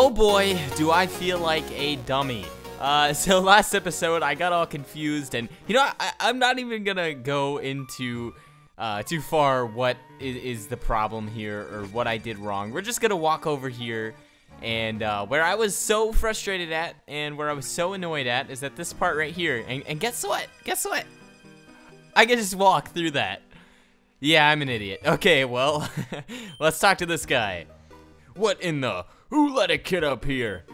Oh boy, do I feel like a dummy. Uh, so last episode, I got all confused, and you know, I, I'm not even gonna go into uh, too far what is, is the problem here or what I did wrong. We're just gonna walk over here, and uh, where I was so frustrated at and where I was so annoyed at is at this part right here. And, and guess what? Guess what? I can just walk through that. Yeah, I'm an idiot. Okay, well, let's talk to this guy. What in the? Who let a kid up here?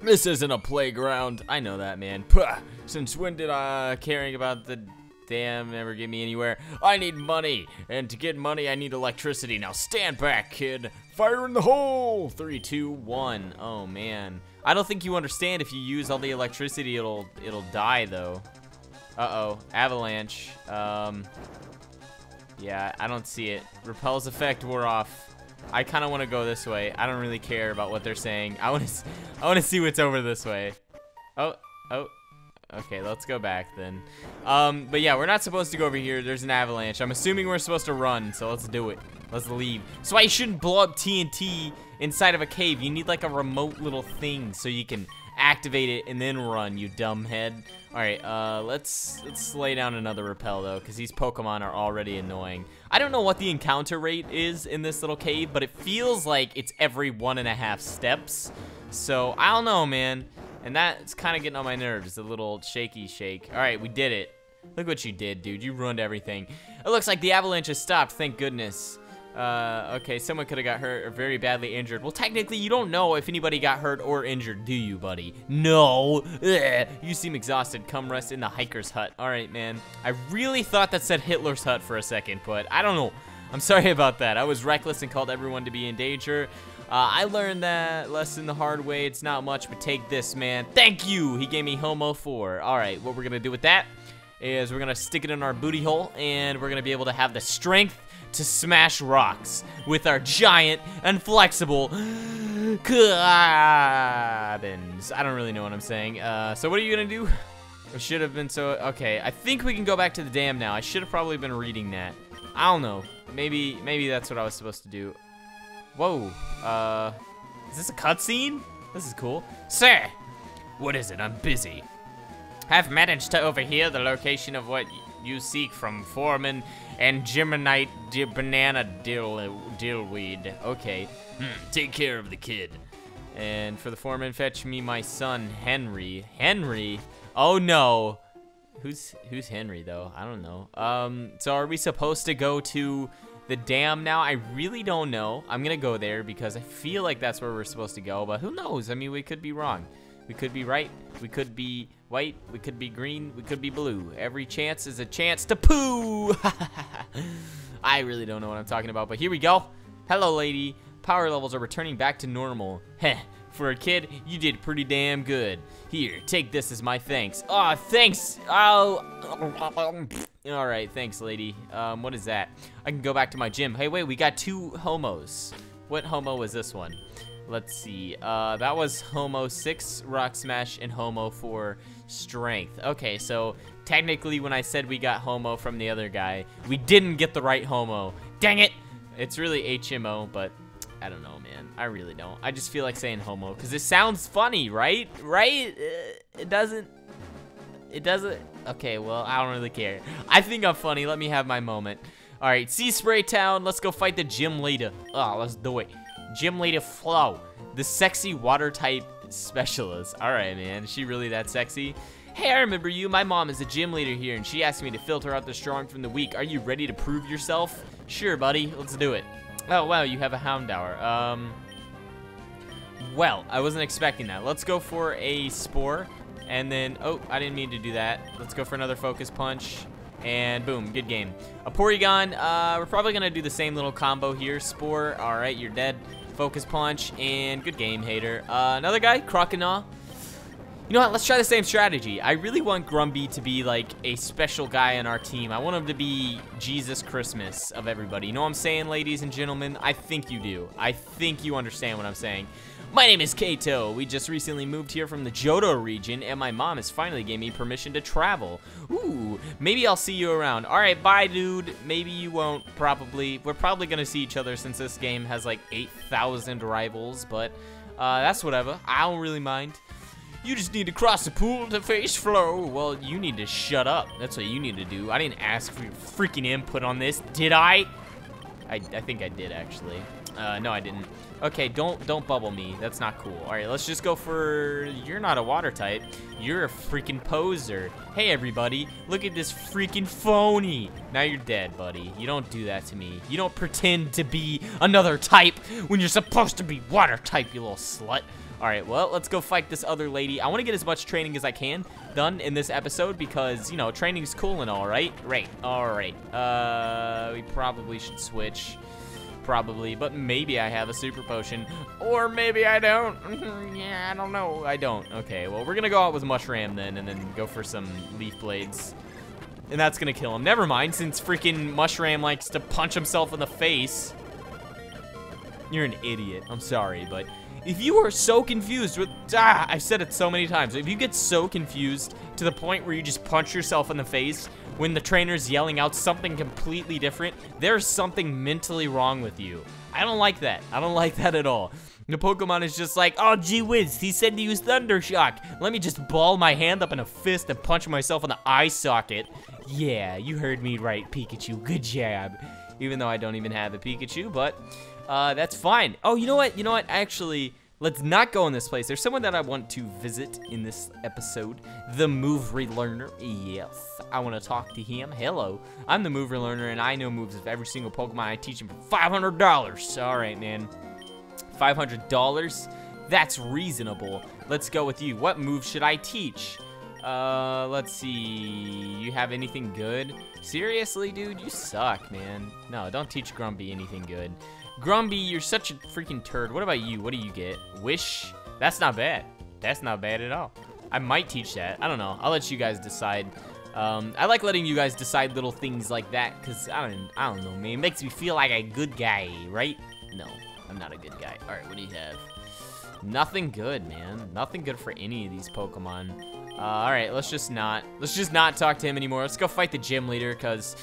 This isn't a playground. I know that, man. Puh. Since when did uh, caring about the damn ever get me anywhere? I need money, and to get money, I need electricity. Now stand back, kid. Fire in the hole. Three, two, one. Oh man. I don't think you understand. If you use all the electricity, it'll it'll die though. Uh oh, avalanche. Um. Yeah, I don't see it. Repel's effect wore off. I kind of want to go this way. I don't really care about what they're saying. I want to I want to see what's over this way. Oh, oh. Okay, let's go back then. Um, but yeah, we're not supposed to go over here. There's an avalanche. I'm assuming we're supposed to run, so let's do it. Let's leave. So I shouldn't blow up TNT inside of a cave. You need like a remote little thing so you can activate it and then run, you dumb head. All right, uh, let's let's lay down another repel though, because these Pokemon are already annoying. I don't know what the encounter rate is in this little cave, but it feels like it's every one and a half steps. So I don't know, man. And that's kind of getting on my nerves, a little shaky shake. All right, we did it. Look what you did, dude. You ruined everything. It looks like the avalanche has stopped, thank goodness. Uh, okay, someone could have got hurt or very badly injured. Well, technically, you don't know if anybody got hurt or injured, do you, buddy? No. Ugh. You seem exhausted. Come rest in the hiker's hut. All right, man. I really thought that said Hitler's hut for a second, but I don't know. I'm sorry about that. I was reckless and called everyone to be in danger. Uh, I learned that lesson the hard way. It's not much, but take this, man. Thank you. He gave me Homo 4. All right, what we're going to do with that is we're going to stick it in our booty hole, and we're going to be able to have the strength to smash rocks with our giant and flexible cabins. I don't really know what I'm saying. Uh, so what are you gonna do? It should have been so, okay. I think we can go back to the dam now. I should have probably been reading that. I don't know. Maybe, maybe that's what I was supposed to do. Whoa, uh, is this a cutscene? This is cool. Sir, what is it? I'm busy. I've managed to overhear the location of what you seek from Foreman and Geminite di banana dill dillweed. Okay, hmm, take care of the kid. And for the foreman, fetch me my son Henry. Henry? Oh no. Who's who's Henry though? I don't know. Um, so are we supposed to go to the dam now? I really don't know. I'm gonna go there because I feel like that's where we're supposed to go, but who knows? I mean, we could be wrong. We could be right. We could be white. We could be green. We could be blue. Every chance is a chance to poo. I really don't know what I'm talking about, but here we go. Hello, lady. Power levels are returning back to normal. Heh. For a kid, you did pretty damn good. Here, take this as my thanks. Oh, thanks. Oh. All right, thanks, lady. Um, what is that? I can go back to my gym. Hey, wait, we got two homos. What homo was this one? Let's see. Uh, that was Homo 6 Rock Smash and Homo 4 Strength. Okay, so technically when I said we got Homo from the other guy, we didn't get the right Homo. Dang it! It's really HMO, but I don't know, man. I really don't. I just feel like saying Homo because it sounds funny, right? Right? Uh, it doesn't. It doesn't. Okay, well, I don't really care. I think I'm funny. Let me have my moment. All right, Sea Spray Town. Let's go fight the gym leader. Oh, let's do it. Gym Leader Flo, the sexy water type specialist. All right, man. Is she really that sexy? Hey, I remember you. My mom is a gym leader here, and she asked me to filter out the strong from the weak. Are you ready to prove yourself? Sure, buddy. Let's do it. Oh, wow. You have a Houndour. Um, well, I wasn't expecting that. Let's go for a Spore. And then, oh, I didn't mean to do that. Let's go for another Focus Punch. And boom, good game. A Porygon, uh, we're probably going to do the same little combo here. Spore, all right, you're dead. Focus Punch, and good game, Hater. Uh, another guy, Croconaw. You know what, let's try the same strategy. I really want Grumby to be like a special guy on our team. I want him to be Jesus Christmas of everybody. You know what I'm saying, ladies and gentlemen? I think you do. I think you understand what I'm saying. My name is Kato. We just recently moved here from the Johto region, and my mom has finally gave me permission to travel. Ooh, maybe I'll see you around. All right, bye, dude. Maybe you won't, probably. We're probably going to see each other since this game has like 8,000 rivals, but Uh, that's whatever. I don't really mind. You just need to cross the pool to face flow. Well, you need to shut up. That's what you need to do. I didn't ask for your freaking input on this, did I? I, I think I did, actually. Uh, no, I didn't. Okay, don't don't bubble me. That's not cool. All right, let's just go for... You're not a water type. You're a freaking poser. Hey, everybody. Look at this freaking phony. Now you're dead, buddy. You don't do that to me. You don't pretend to be another type when you're supposed to be water type, you little slut. All right, well, let's go fight this other lady. I want to get as much training as I can done in this episode because, you know, training's cool and all, right? Right, all right. Uh, we probably should switch probably, but maybe I have a super potion, or maybe I don't. yeah, I don't know. I don't. Okay, well, we're gonna go out with Mushram then, and then go for some Leaf Blades. And that's gonna kill him. Never mind, since freaking Mushram likes to punch himself in the face. You're an idiot. I'm sorry, but if you are so confused with, ah, I've said it so many times, if you get so confused to the point where you just punch yourself in the face when the trainer's yelling out something completely different, there's something mentally wrong with you. I don't like that. I don't like that at all. The Pokemon is just like, oh, gee whiz, he said to use Thunder Shock. Let me just ball my hand up in a fist and punch myself in the eye socket. Yeah, you heard me right, Pikachu. Good job. Even though I don't even have a Pikachu, but uh, that's fine. Oh, you know what? You know what? Actually, Let's not go in this place. There's someone that I want to visit in this episode. The Move Relearner. Yes, I want to talk to him. Hello, I'm the Move Relearner, and I know moves of every single Pokemon. I teach him for $500. All right, man. $500? That's reasonable. Let's go with you. What move should I teach? Uh, let's see. You have anything good? Seriously, dude? You suck, man. No, don't teach Grumpy anything good. Grumby, you're such a freaking turd. What about you? What do you get? Wish? That's not bad. That's not bad at all. I might teach that. I don't know. I'll let you guys decide. Um, I like letting you guys decide little things like that because I don't, I don't know, man. It makes me feel like a good guy, right? No, I'm not a good guy. All right, what do you have? Nothing good, man. Nothing good for any of these Pokemon. Uh, all right, let's just not. Let's just not talk to him anymore. Let's go fight the gym leader because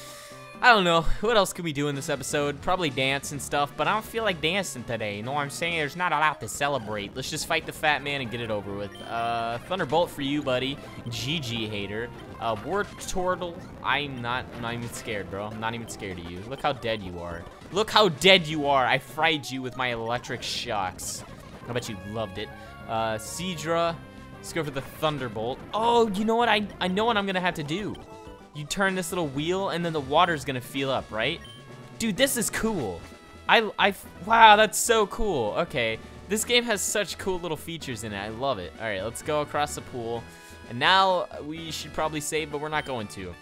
I don't know. What else can we do in this episode? Probably dance and stuff, but I don't feel like dancing today. You know what I'm saying? There's not a lot to celebrate. Let's just fight the fat man and get it over with. Uh, Thunderbolt for you, buddy. GG, hater. Uh, Wartortle, I'm not, I'm not even scared, bro. I'm not even scared of you. Look how dead you are. Look how dead you are. I fried you with my electric shocks. I bet you loved it. Uh, Seadra, let's go for the Thunderbolt. Oh, you know what? I, I know what I'm going to have to do you turn this little wheel and then the water's gonna fill up, right? Dude, this is cool. I, I, wow, that's so cool. Okay, this game has such cool little features in it. I love it. All right, let's go across the pool. And now we should probably save, but we're not going to.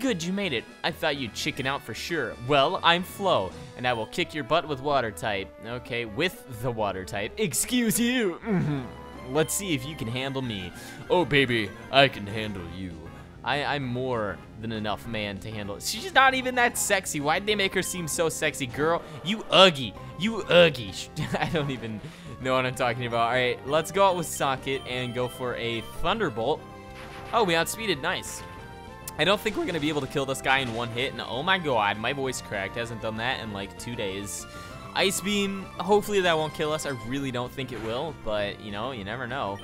Good, you made it. I thought you'd chicken out for sure. Well, I'm Flo, and I will kick your butt with water type. Okay, with the water type. Excuse you. Let's see if you can handle me. Oh, baby, I can handle you. I, am more than enough man to handle it. She's not even that sexy. Why'd they make her seem so sexy? Girl, you uggy. You uggy. I don't even know what I'm talking about. All right, let's go out with Socket and go for a Thunderbolt. Oh, we outspeeded. Nice. I don't think we're going to be able to kill this guy in one hit. And oh my god, my voice cracked. Hasn't done that in like two days. Ice Beam, hopefully that won't kill us. I really don't think it will, but you know, you never know.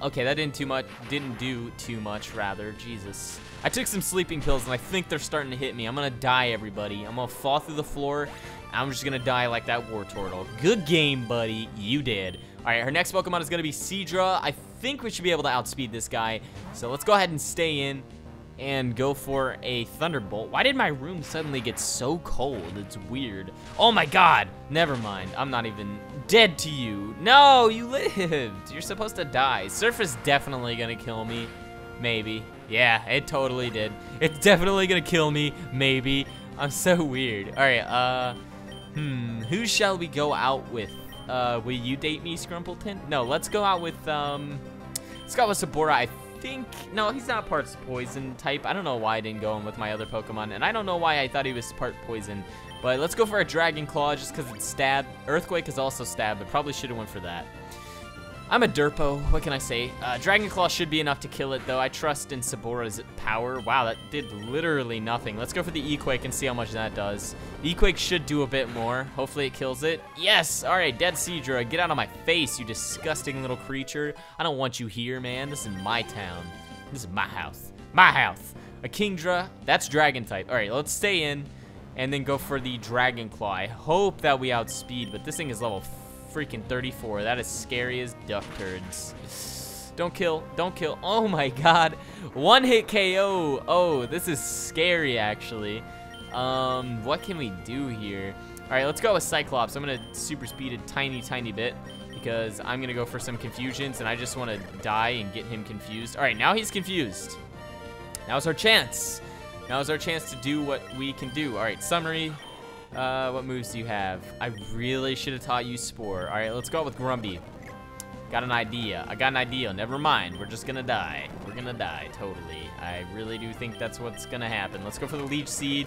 Okay, that didn't too much. Didn't do too much, rather. Jesus. I took some sleeping pills, and I think they're starting to hit me. I'm gonna die, everybody. I'm gonna fall through the floor. I'm just gonna die like that war turtle. Good game, buddy. You did. All right, her next Pokemon is gonna be Seadra. I think we should be able to outspeed this guy. So let's go ahead and stay in and go for a Thunderbolt. Why did my room suddenly get so cold? It's weird. Oh my god. Never mind. I'm not even dead to you. No, you lived. You're supposed to die. Surf is definitely gonna kill me. Maybe. Yeah, it totally did. It's definitely gonna kill me. Maybe. I'm so weird. All right, uh, hmm, who shall we go out with? Uh, will you date me, Scrumpleton? No, let's go out with, um, let's go with Sabora. I think, no, he's not part poison type. I don't know why I didn't go in with my other Pokemon, and I don't know why I thought he was part poison. But let's go for a Dragon Claw just because it's stab. Earthquake is also stab, but probably should have went for that. I'm a derpo. What can I say? Uh, Dragon Claw should be enough to kill it, though. I trust in Sabora's power. Wow, that did literally nothing. Let's go for the E-Quake and see how much that does. The E-Quake should do a bit more. Hopefully it kills it. Yes! All right, Dead Seadra, get out of my face, you disgusting little creature. I don't want you here, man. This is my town. This is my house. My house. A Kingdra. That's Dragon type. All right, let's stay in and then go for the Dragon Claw. I hope that we outspeed, but this thing is level freaking 34. That is scary as duck turds. Don't kill. Don't kill. Oh my god. One hit KO. Oh, this is scary actually. Um, what can we do here? All right, let's go with Cyclops. I'm gonna super speed a tiny, tiny bit because I'm gonna go for some confusions and I just wanna die and get him confused. All right, now he's confused. Now's our chance. Now's our chance to do what we can do. All right, summary. Uh, what moves do you have? I really should have taught you Spore. All right, let's go with Grumpy. Got an idea. I got an idea. Never mind. We're just gonna die. We're gonna die, totally. I really do think that's what's gonna happen. Let's go for the Leech Seed.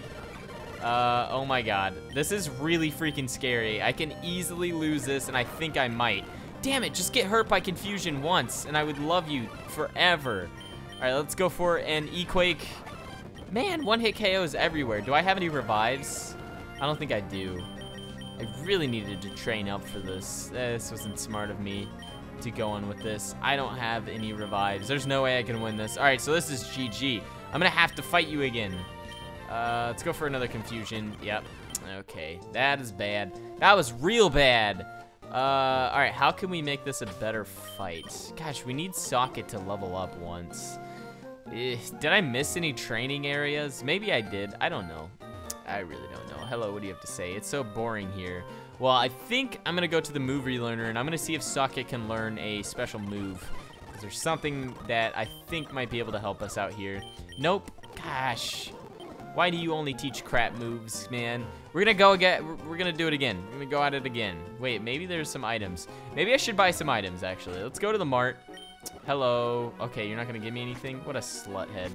Uh, oh my god. This is really freaking scary. I can easily lose this, and I think I might. Damn it, just get hurt by Confusion once, and I would love you forever. All right, let's go for an E-Quake. Man, one-hit KOs everywhere. Do I have any revives? I don't think I do. I really needed to train up for this. This wasn't smart of me to go on with this. I don't have any revives. There's no way I can win this. All right, so this is GG. I'm going to have to fight you again. Uh, let's go for another confusion. Yep. Okay, that is bad. That was real bad. Uh, all right, how can we make this a better fight? Gosh, we need Socket to level up once. Eh, did I miss any training areas? Maybe I did. I don't know. I really don't know. Hello, what do you have to say? It's so boring here. Well, I think I'm going to go to the move relearner, and I'm going to see if Socket can learn a special move. There's something that I think might be able to help us out here. Nope. Gosh. Why do you only teach crap moves, man? We're to go again. We're to do it again. We're to go at it again. Wait, maybe there's some items. Maybe I should buy some items, actually. Let's go to the mart. Hello. Okay, you're not to give me anything? What a slut head.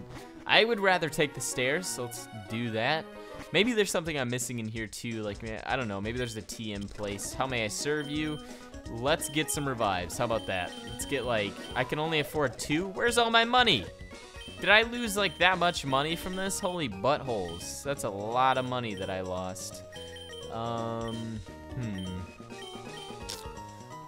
I would rather take the stairs, so let's do that. Maybe there's something I'm missing in here too. Like, I don't know. Maybe there's a TM place. How may I serve you? Let's get some revives. How about that? Let's get like, I can only afford two. Where's all my money? Did I lose like that much money from this? Holy buttholes. That's a lot of money that I lost. Um, hmm.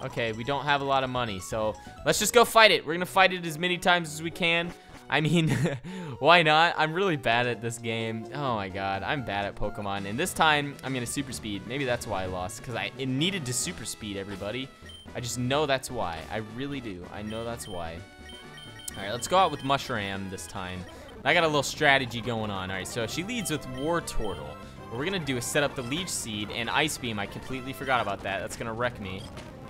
Okay, we don't have a lot of money, so let's just go fight it. We're gonna fight it as many times as we can. I mean, why not? I'm really bad at this game. Oh my god, I'm bad at Pokemon. And this time, I'm gonna super speed. Maybe that's why I lost, because I it needed to super speed everybody. I just know that's why. I really do. I know that's why. All right, let's go out with Mushroom this time. I got a little strategy going on. All right, so she leads with Wartortle. What we're gonna do is set up the Leech Seed and Ice Beam. I completely forgot about that. That's gonna wreck me.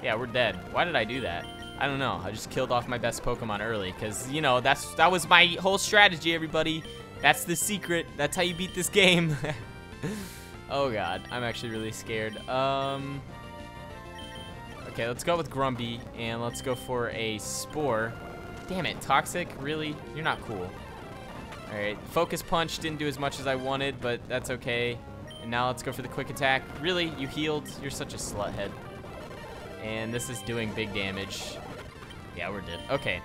Yeah, we're dead. Why did I do that? I don't know. I just killed off my best Pokemon early because, you know, that's that was my whole strategy, everybody. That's the secret. That's how you beat this game. oh, God. I'm actually really scared. Um... Okay, let's go with Grumby, and let's go for a Spore. Damn it, Toxic? Really? You're not cool. Alright, Focus Punch didn't do as much as I wanted, but that's okay. And now let's go for the Quick Attack. Really? You healed? You're such a sluthead. And this is doing big damage. Yeah, we're dead. Okay.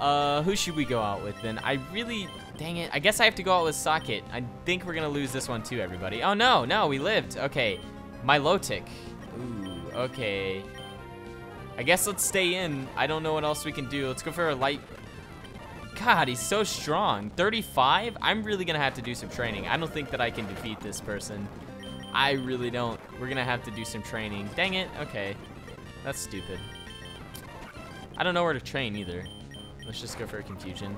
Uh, who should we go out with then? I really, dang it. I guess I have to go out with Socket. I think we're gonna lose this one too, everybody. Oh no, no, we lived. Okay, Milotic. Ooh, okay. I guess let's stay in. I don't know what else we can do. Let's go for a light. God, he's so strong. 35? I'm really gonna have to do some training. I don't think that I can defeat this person. I really don't. We're gonna have to do some training. Dang it, okay. That's stupid. I don't know where to train either. Let's just go for a confusion.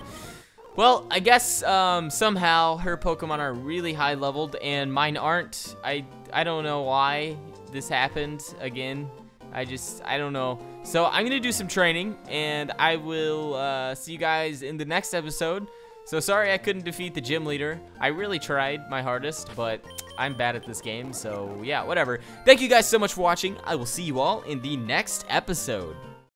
Well, I guess um, somehow her Pokemon are really high leveled and mine aren't. I, I don't know why this happened again. I just, I don't know. So I'm going to do some training and I will uh, see you guys in the next episode. So sorry I couldn't defeat the gym leader. I really tried my hardest, but I'm bad at this game. So yeah, whatever. Thank you guys so much for watching. I will see you all in the next episode.